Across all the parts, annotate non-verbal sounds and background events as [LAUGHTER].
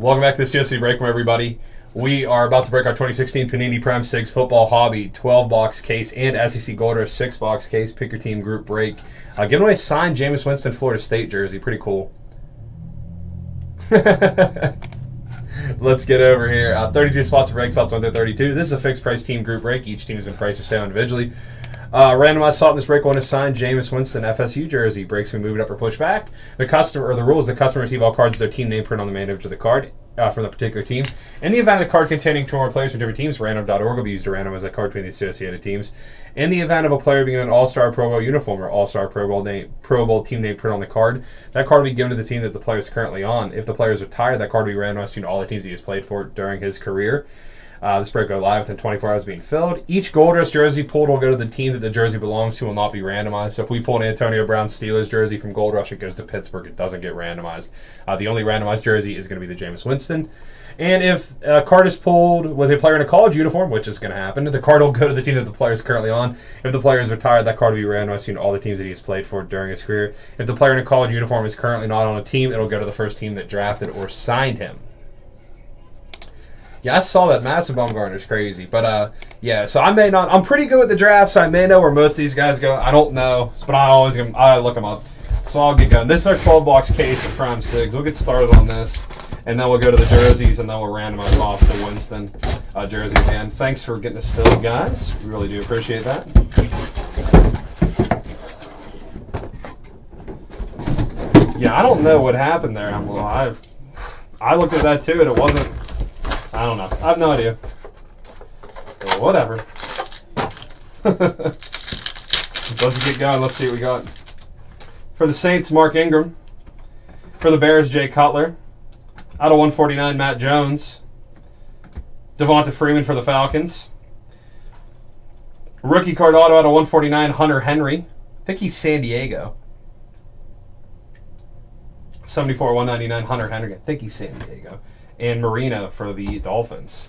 Welcome back to the SCC Break everybody. We are about to break our 2016 Panini Prime Sigs Football Hobby 12 box case and SCC Gold Rush 6 box case. Pick your team group break. Uh, giving away signed Jameis Winston Florida State jersey. Pretty cool. [LAUGHS] Let's get over here. Uh, 32 slots of break, slots 1 through 32. This is a fixed price team group break. Each team has been priced for sale individually. Uh, randomized slot in this break one is signed Jameis Winston FSU jersey. Breaks can move it up or push back. The customer or the rule is the customer receive all cards with their team name printed on the main image of the card uh, from the particular team. In the event of a card containing two or more players from different teams, random.org will be used to randomize a card between the associated teams. In the event of a player being an All-Star Pro Bowl uniform or All-Star Pro Bowl name, Pro Bowl team name printed on the card, that card will be given to the team that the player is currently on. If the player is retired, that card will be randomized between all the teams he has played for during his career. Uh, this break go live within 24 hours being filled. Each gold rush jersey pulled will go to the team that the jersey belongs to will not be randomized. So if we pull an Antonio Brown Steelers jersey from Gold Rush, it goes to Pittsburgh. It doesn't get randomized. Uh, the only randomized jersey is going to be the Jameis Winston. And if a card is pulled with a player in a college uniform, which is going to happen, the card will go to the team that the player is currently on. If the player is retired, that card will be randomized between all the teams that he has played for during his career. If the player in a college uniform is currently not on a team, it'll go to the first team that drafted or signed him. Yeah, I saw that massive Bumgarner's crazy, but uh, yeah. So I may not. I'm pretty good with the draft, so I may know where most of these guys go. I don't know, but I always I look them up. So I'll get going. This is our 12 box case of Prime Sigs. We'll get started on this, and then we'll go to the jerseys, and then we'll randomize off the Winston uh, jersey again. Thanks for getting this filled, guys. We really do appreciate that. Yeah, I don't know what happened there. I'm, well, I I looked at that too, and it wasn't. I don't know. I have no idea. Whatever. [LAUGHS] Let's get going. Let's see what we got. For the Saints, Mark Ingram. For the Bears, Jay Cutler. Out of 149, Matt Jones. Devonta Freeman for the Falcons. Rookie card auto out of 149, Hunter Henry. I think he's San Diego. 74 199 Hunter Henry. I think he's San Diego. And Marina for the Dolphins.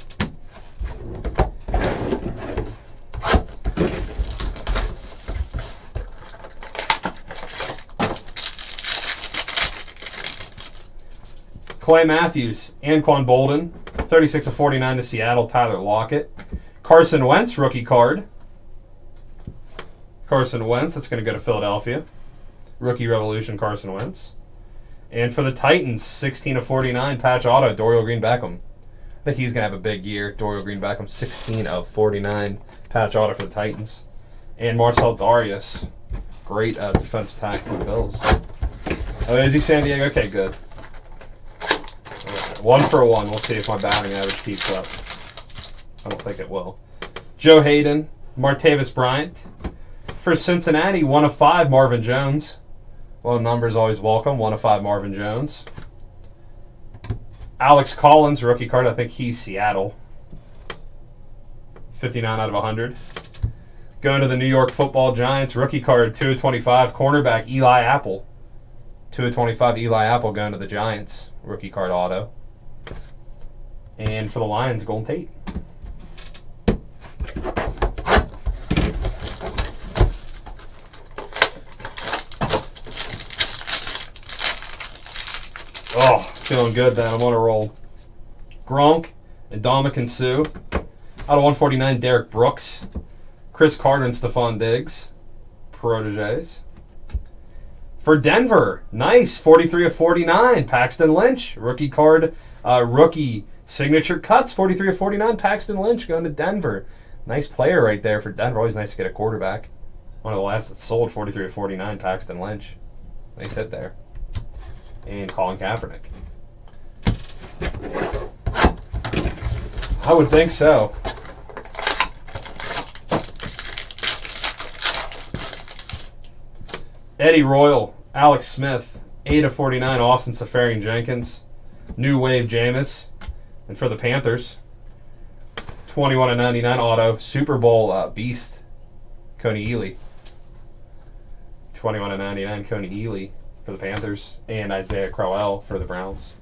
Clay Matthews, Anquan Boldin, 36 of 49 to Seattle, Tyler Lockett. Carson Wentz, rookie card. Carson Wentz, that's going to go to Philadelphia. Rookie Revolution, Carson Wentz. And for the Titans, 16 of 49, patch auto, Dorial Green Beckham. I think he's going to have a big year. Dorial Green Beckham, 16 of 49, patch auto for the Titans. And Marcell Dareus, great uh, defense attack for the Bills. Oh, is he San Diego? Okay, good. One for one. We'll see if my batting average keeps up. I don't think it will. Joe Haden, Martavis Bryant. For Cincinnati, one of five, Marvin Jones. Low numbers always welcome. One of five, Marvin Jones. Alex Collins, rookie card. I think he's Seattle. 59 out of 100. Going to the New York Football Giants, rookie card, 2 of 25, cornerback Eli Apple. 2 of 25, Eli Apple going to the Giants, rookie card auto. And for the Lions, Golden Tate. Oh, feeling good then. I'm on a roll. Gronk and Dominican Sue. Out of 149, Derrick Brooks. Cris Carter and Stefon Diggs. Proteges. For Denver, nice. 43 of 49, Paxton Lynch. Rookie card, uh, rookie signature cuts. 43 of 49, Paxton Lynch going to Denver. Nice player right there for Denver. Always nice to get a quarterback. One of the last that sold 43 of 49, Paxton Lynch. Nice hit there and Colin Kaepernick. I would think so. Eddie Royal, Alex Smith, 8 of 49, Austin Seferian Jenkins, New Wave Jameis, and for the Panthers, 21 of 99 auto, Super Bowl uh, Beast, Kony Ealy. 21 of 99, Kony Ealy for the Panthers, and Isaiah Crowell for the Browns.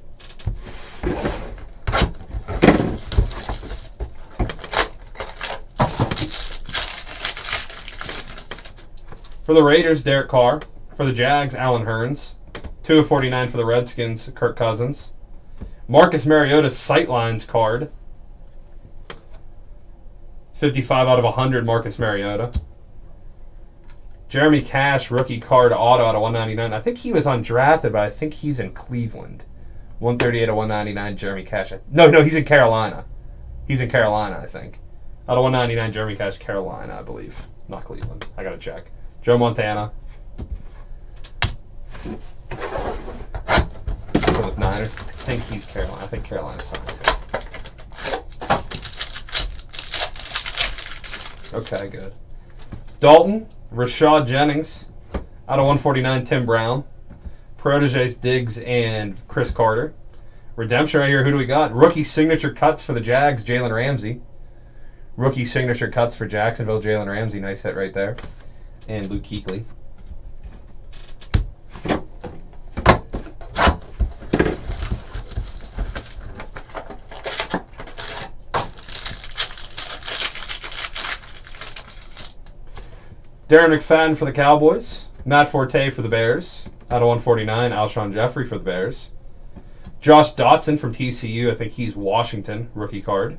For the Raiders, Derek Carr. For the Jags, Allen Hurns. 2 of 49 for the Redskins, Kirk Cousins. Marcus Mariota's Sightlines card. 55 out of 100 Marcus Mariota. Jeremy Cash rookie card auto out of 199. I think he was undrafted, but I think he's in Cleveland. 138 of 199 Jeremy Cash. No, no, he's in Carolina. He's in Carolina, I think. Out of 199 Jeremy Cash, Carolina, I believe. Not Cleveland. I got to check. Joe Montana. The Niners. I think he's Carolina. I think Carolina's signed him. Okay, good. Dalton, Rashad Jennings, out of 149, Tim Brown. Proteges Diggs and Cris Carter. Redemption right here. Who do we got? Rookie signature cuts for the Jags, Jalen Ramsey. Rookie signature cuts for Jacksonville, Jalen Ramsey. Nice hit right there. And Luke Kuechly. Darren McFadden for the Cowboys. Matt Forte for the Bears. Out of 149, Alshon Jeffery for the Bears. Josh Doctson from TCU. I think he's Washington. Rookie card.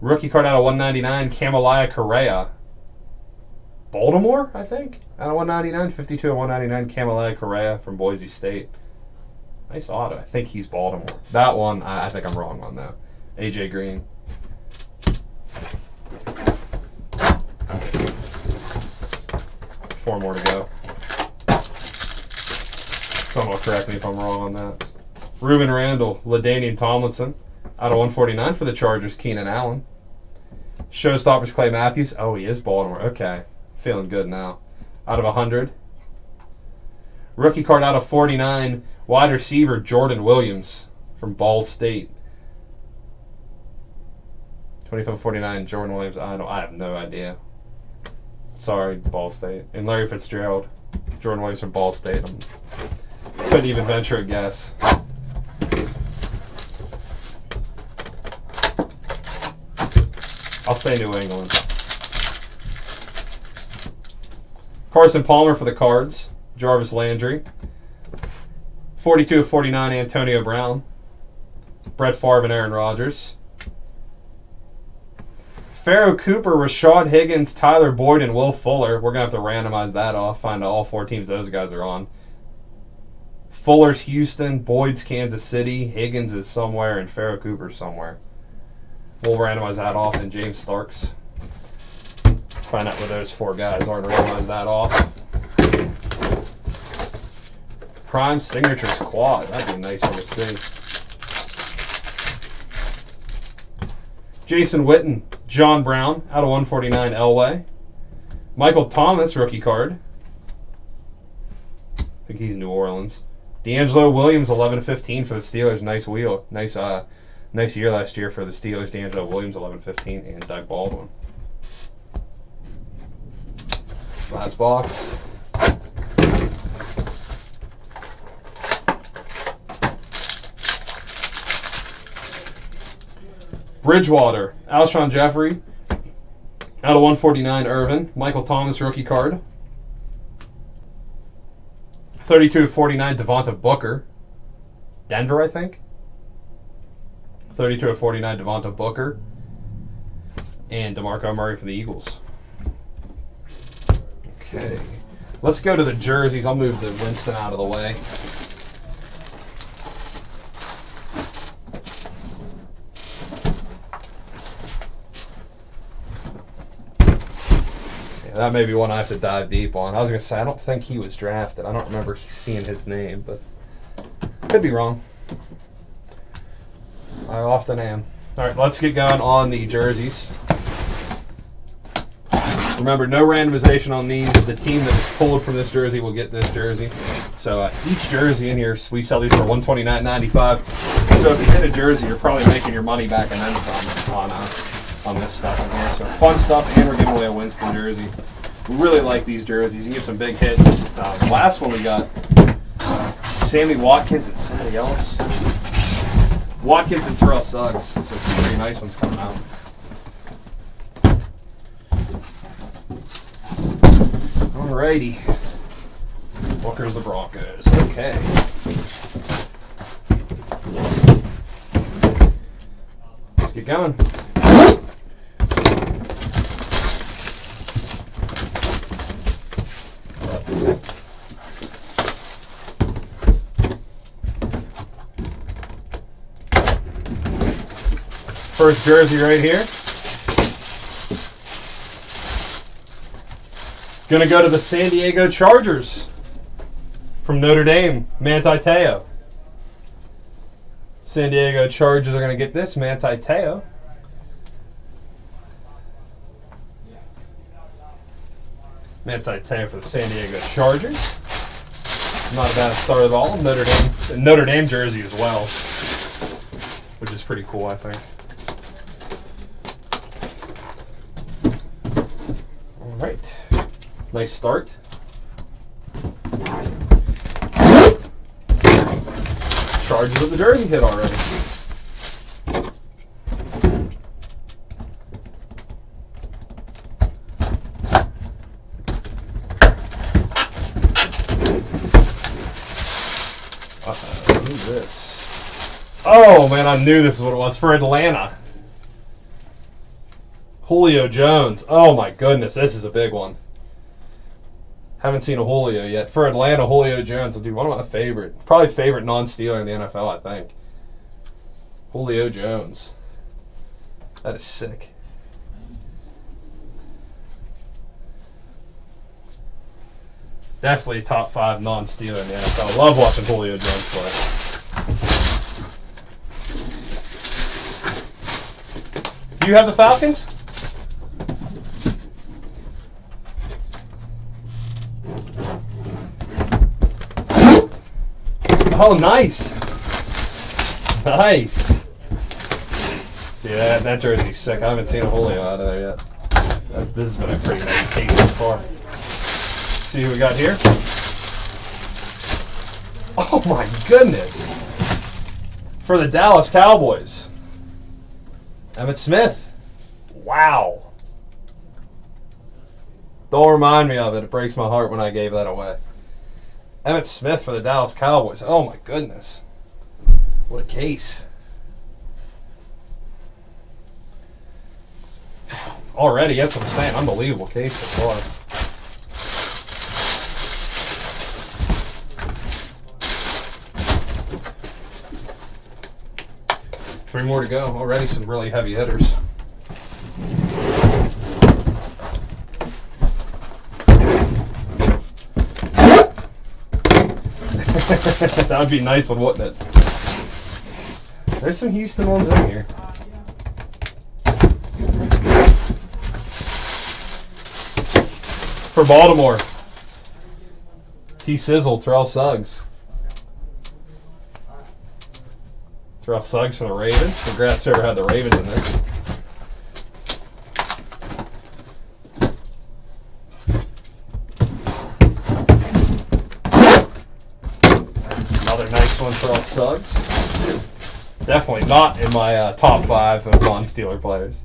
Rookie card out of 199, Kamalei Correa. Baltimore, I think. Out of 199, 52 of 199, Kamalei Correa from Boise State. Nice auto. I think he's Baltimore. That one, I, I think I'm wrong on though. AJ Green. Four more to go. Someone correct me if I'm wrong on that. Rueben Randle, LaDainian Tomlinson. Out of 149 for the Chargers, Keenan Allen. Showstoppers, Clay Matthews. Oh, he is Baltimore. Okay. Feeling good now. Out of 100. Rookie card out of 49, wide receiver Jordan Williams from Ball State. 25 49, Jordan Williams. I don't I have no idea. Sorry, Ball State. And Larry Fitzgerald. Jordan Williams from Ball State. I couldn't even venture a guess. I'll say New England. Carson Palmer for the Cards. Jarvis Landry. 42 of 49, Antonio Brown. Brett Favre and Aaron Rodgers. Pharoh Cooper, Rashard Higgins, Tyler Boyd, and Will Fuller. We're going to have to randomize that off, find all four teams those guys are on. Fuller's Houston, Boyd's Kansas City, Higgins is somewhere, and Pharoh Cooper's somewhere. We'll randomize that off, and James Starks. Find out where those four guys are and randomize that off. Prime Signature Squad. That'd be a nice one to see. Jason Witten, John Brown, out of 149 Elway. Michael Thomas, rookie card. I think he's New Orleans. DeAngelo Williams, 11 15 for the Steelers. Nice wheel. Nice uh, nice year last year for the Steelers. DeAngelo Williams, 11 15, and Doug Baldwin. Last box. Bridgewater, Alshon Jeffery, out of 149, Irvin. Michael Thomas, rookie card. 32 of 49, Devontae Booker. Denver, I think. 32 of 49, Devontae Booker. And DeMarco Murray for the Eagles. Okay. Let's go to the jerseys. I'll move the Winston out of the way. That may be one I have to dive deep on. I was gonna say I don't think he was drafted. I don't remember seeing his name, but could be wrong. I often am. All right, let's get going on the jerseys. Remember, no randomization on these. The team that is pulled from this jersey will get this jersey. So uh, each jersey in here, we sell these for one twenty nine ninety five. So if you hit a jersey, you're probably making your money back and then some on uh, on this stuff in here. So fun stuff, and we're giving away a Winston jersey. We really like these jerseys. You can get some big hits. Uh, the last one we got, Sammy Watkins and somebody else. Watkins and Terrell Suggs. So some pretty nice ones coming out. Alrighty. Booker's the Broncos. Okay. Let's get going. First jersey right here. Gonna go to the San Diego Chargers from Notre Dame, Manti Te'o. San Diego Chargers are gonna get this Manti Te'o. Manti Te'o for the San Diego Chargers. Not a bad start at all. Notre Dame, Notre Dame jersey as well, which is pretty cool, I think. All right, nice start. Charges of the jersey hit already. Uh, Who's this? Oh man, I knew this is what it was for Atlanta. Julio Jones. Oh my goodness, this is a big one. Haven't seen a Julio yet. For Atlanta, Julio Jones will do one of my favorite, probably favorite non-Steeler in the NFL, I think. Julio Jones. That is sick. Definitely top five non-Steeler in the NFL. I love watching Julio Jones play. Do you have the Falcons? Oh, nice. Nice. Yeah, that, that jersey's sick. I haven't seen a Julio out of there yet. Uh, this has been a pretty nice case so far. See who we got here? Oh my goodness. For the Dallas Cowboys. Emmitt Smith. Wow. Don't remind me of it. It breaks my heart when I gave that away. Emmitt Smith for the Dallas Cowboys. Oh my goodness. What a case. Already, that's what I'm saying. Unbelievable case so far. Three more to go. Already some really heavy hitters. [LAUGHS] that would be a nice one, wouldn't it? There's some Houston ones in here. For Baltimore, T Sizzle, Terrell Suggs. Terrell Suggs for the Ravens. Congrats, whoever had the Ravens in this. Another nice for all Suggs. Definitely not in my uh, top five of non-Steeler players.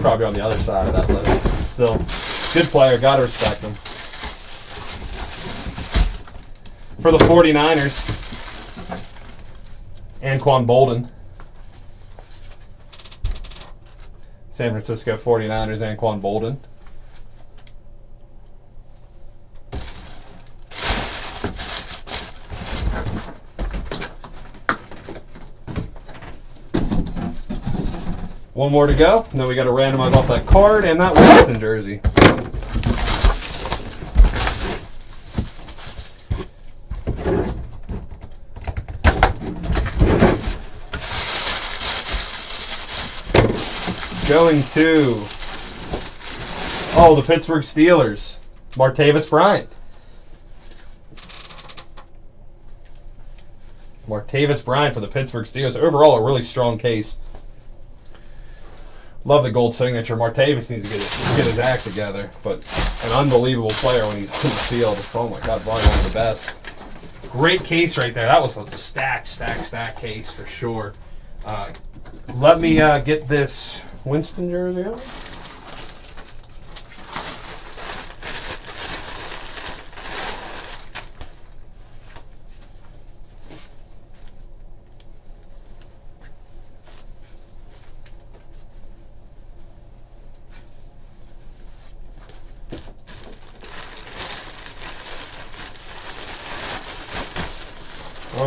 Probably on the other side of that list. Still, good player. Gotta respect him. For the 49ers, Anquan Boldin. San Francisco 49ers, Anquan Boldin. One more to go. And then we got to randomize off that card and that Winston jersey. Going to oh the Pittsburgh Steelers, Martavis Bryant. Martavis Bryant for the Pittsburgh Steelers. Overall, a really strong case. Love the gold signature. Martavis needs to get, his, get his act together, but an unbelievable player when he's [LAUGHS] on the field. Oh my God, probably one of the best. Great case right there. That was a stack, stack, stack case for sure. Uh, let me uh, get this Winston jersey out.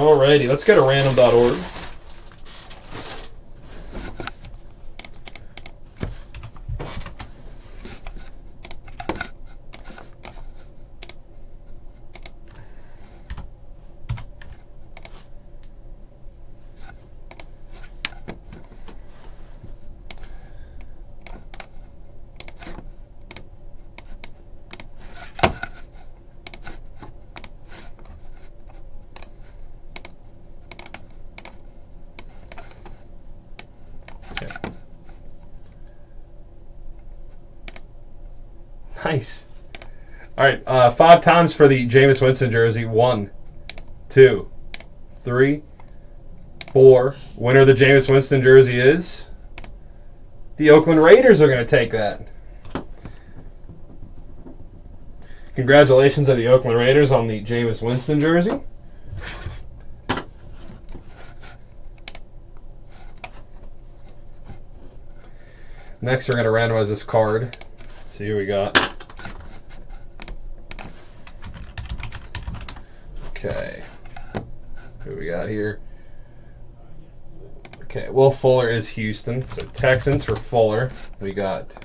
Alrighty, let's go to random.org. Nice. All right, uh, five times for the Jameis Winston jersey. One, two, three, four. Winner of the Jameis Winston jersey is the Oakland Raiders. Are going to take that. Congratulations to the Oakland Raiders on the Jameis Winston jersey. Next, we're going to randomize this card. See who we got. Okay. Who we got here? Okay, Will Fuller is Houston. So Texans for Fuller. We got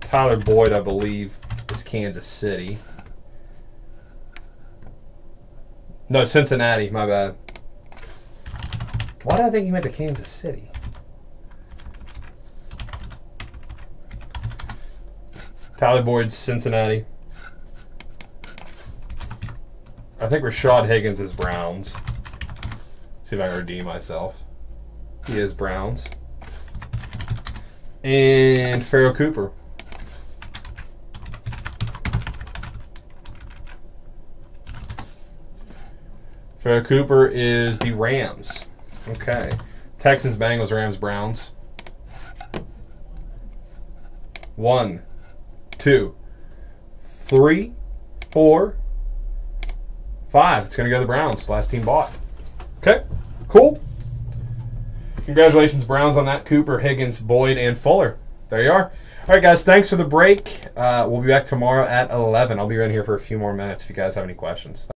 Tyler Boyd, I believe, is Kansas City. No, Cincinnati, my bad. Why did I think he went to Kansas City? Tyler Boyd's Cincinnati. I think Rashard Higgins is Browns. See if I can redeem myself. He is Browns. And Pharoh Cooper. Pharoh Cooper is the Rams. Okay. Texans, Bengals, Rams, Browns. One, two, three, four, five. It's going to go to the Browns. Last team bought. Okay, cool. Congratulations, Browns, on that. Cooper, Higgins, Boyd, and Fuller. There you are. All right, guys, thanks for the break. Uh, we'll be back tomorrow at 11. I'll be around here for a few more minutes if you guys have any questions.